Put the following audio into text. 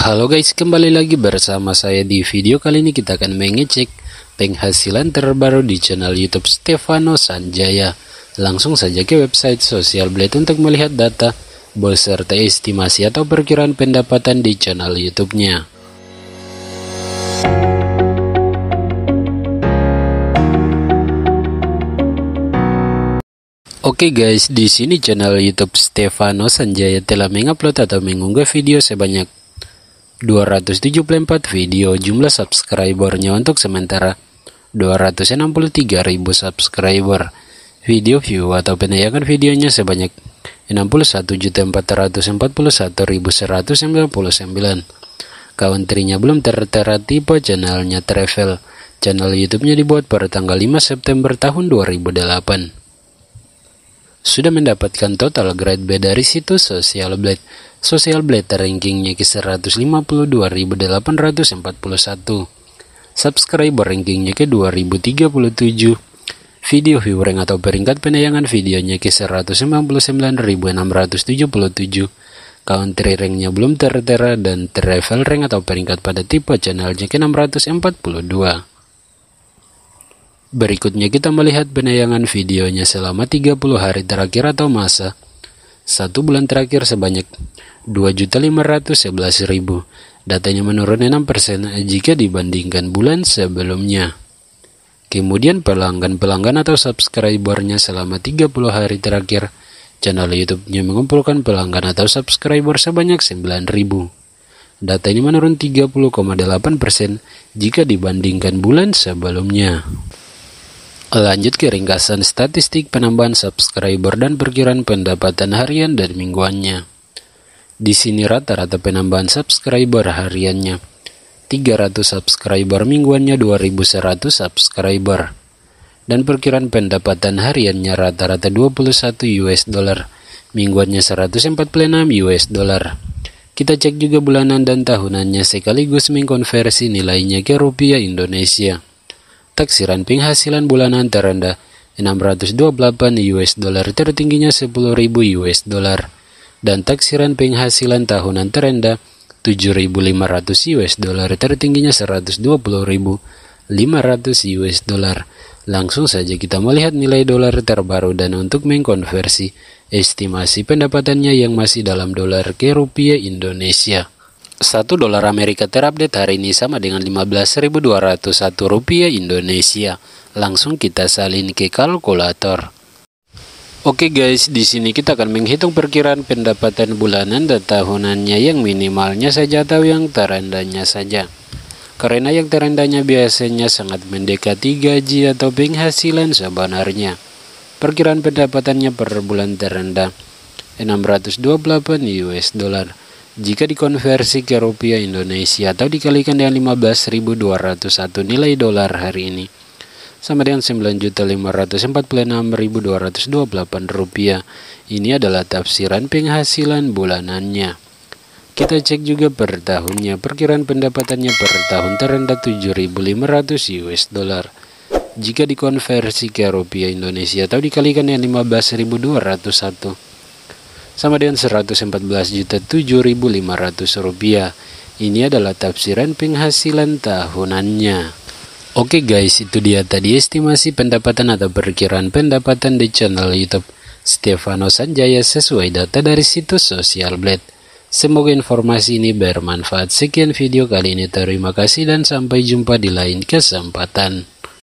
Halo guys, kembali lagi bersama saya di video kali ini kita akan mengecek penghasilan terbaru di channel YouTube Stefano Sanjaya. Langsung saja ke website Social Blade untuk melihat data beserta estimasi atau perkiraan pendapatan di channel YouTube-nya. Oke guys, di sini channel YouTube Stefano Sanjaya telah mengupload atau mengunggah video sebanyak 274 video jumlah subscribernya untuk sementara 263.000 subscriber. Video view atau penayangan videonya sebanyak 61.441.199 countrynya belum tertera tipe channelnya travel. Channel youtube-nya dibuat pada tanggal 5 September tahun 2008 sudah mendapatkan total grade B dari situs Social Blade. Social Blade rankingnya ke 152.841. Subscriber rankingnya ke 2037. Video view rank atau peringkat penayangan videonya ke 199.677. Country ranknya belum tertera dan travel rank atau peringkat pada tipe channelnya ke 642. Berikutnya kita melihat penayangan videonya selama 30 hari terakhir atau masa satu bulan terakhir sebanyak 2.511.000. Datanya menurun 6% jika dibandingkan bulan sebelumnya. Kemudian pelanggan-pelanggan atau subscribernya selama 30 hari terakhir, channel YouTube-nya mengumpulkan pelanggan atau subscriber sebanyak 9.000. Data ini menurun 30,8% jika dibandingkan bulan sebelumnya. Lanjut ke ringkasan statistik penambahan subscriber dan perkiraan pendapatan harian dan mingguannya. Di sini rata-rata penambahan subscriber hariannya 300 subscriber mingguannya 2100 subscriber dan perkiraan pendapatan hariannya rata-rata 21 US dollar mingguannya 146 US dollar. Kita cek juga bulanan dan tahunannya sekaligus mengkonversi nilainya ke rupiah Indonesia taksiran penghasilan bulanan terendah 628 US dollar tertingginya 10.000 US dollar dan taksiran penghasilan tahunan terendah 7.500 US dollar tertingginya 120.500 US dollar. Langsung saja kita melihat nilai dolar terbaru dan untuk mengkonversi estimasi pendapatannya yang masih dalam dolar ke rupiah Indonesia. 1 dolar Amerika terupdate hari ini sama dengan 15.201 rupiah Indonesia. Langsung kita salin ke kalkulator. Oke guys, di sini kita akan menghitung perkiraan pendapatan bulanan dan tahunannya yang minimalnya saja atau yang terendahnya saja. Karena yang terendahnya biasanya sangat mendekati gaji atau penghasilan sebenarnya. Perkiraan pendapatannya per bulan terendah 628 US dollar jika dikonversi ke rupiah Indonesia atau dikalikan dengan 15.201 nilai dolar hari ini, sama dengan 9.546.228 rupiah. Ini adalah tafsiran penghasilan bulanannya. Kita cek juga per tahunnya, perkiraan pendapatannya per tahun terendah 7.500 US dollar. Jika dikonversi ke rupiah Indonesia atau dikalikan dengan 15.201 sama dengan 114.7500 rupiah. Ini adalah tafsiran penghasilan tahunannya. Oke guys, itu dia tadi estimasi pendapatan atau perkiraan pendapatan di channel YouTube Stefano Sanjaya sesuai data dari situs Social Blade. Semoga informasi ini bermanfaat. Sekian video kali ini. Terima kasih dan sampai jumpa di lain kesempatan.